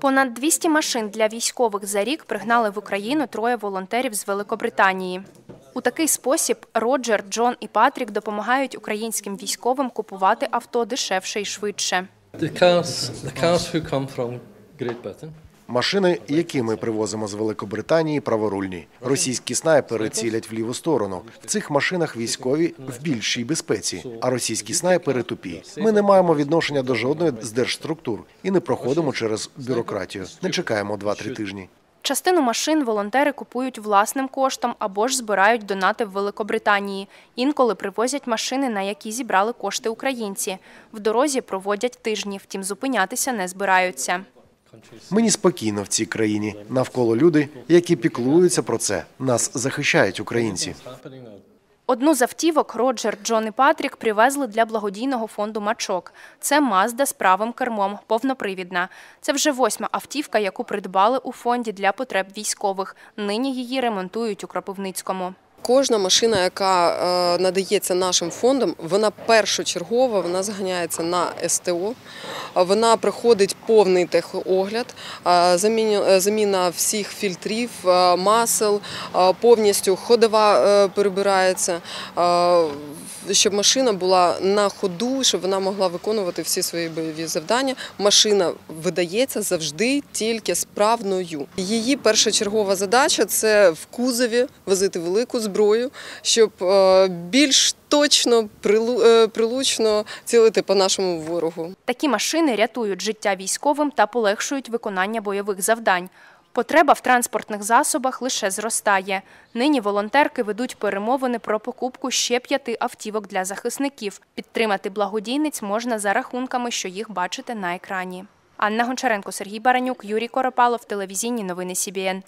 Понад 200 машин для військових за рік пригнали в Україну троє волонтерів з Великобританії. У такий спосіб Роджер, Джон і Патрік допомагають українським військовим купувати авто дешевше і швидше. Машини, які ми привозимо з Великобританії, праворульні. Російські снайпери цілять в ліву сторону. В цих машинах військові в більшій безпеці, а російські снайпери тупі. Ми не маємо відношення до жодної з держструктур і не проходимо через бюрократію. Не чекаємо 2-3 тижні. Частину машин волонтери купують власним коштом або ж збирають донати в Великобританії. Інколи привозять машини, на які зібрали кошти українці. В дорозі проводять тижні, втім зупинятися не збираються. Мені спокійно в цій країні. Навколо люди, які піклуються про це. Нас захищають українці. Одну з автівок Роджер, Джон і Патрік привезли для благодійного фонду «Мачок». Це Мазда з правим кермом, повнопривідна. Це вже восьма автівка, яку придбали у фонді для потреб військових. Нині її ремонтують у Кропивницькому. Кожна машина, яка е, надається нашим фондом, вона першочергова, вона зганяється на СТО. Вона проходить повний техогляд, е, е, заміна всіх фільтрів, масел, повністю ходова перебирається, щоб машина була на ходу, щоб вона могла виконувати всі свої бойові завдання. Машина видається завжди тільки справною. Її першочергова задача це в кузові возити велику зброю, щоб е, більш точно, е, прилучно цілити по нашому ворогу. Такі машини рятують життя військовим та полегшують виконання бойових завдань. Потреба в транспортних засобах лише зростає. Нині волонтерки ведуть перемовини про покупку ще п'яти автівок для захисників. Підтримати благодійниць можна за рахунками, що їх бачите на екрані. Анна Гончаренко, Сергій Баранюк, Юрій Коропалов, телевізійні новини СІБІН.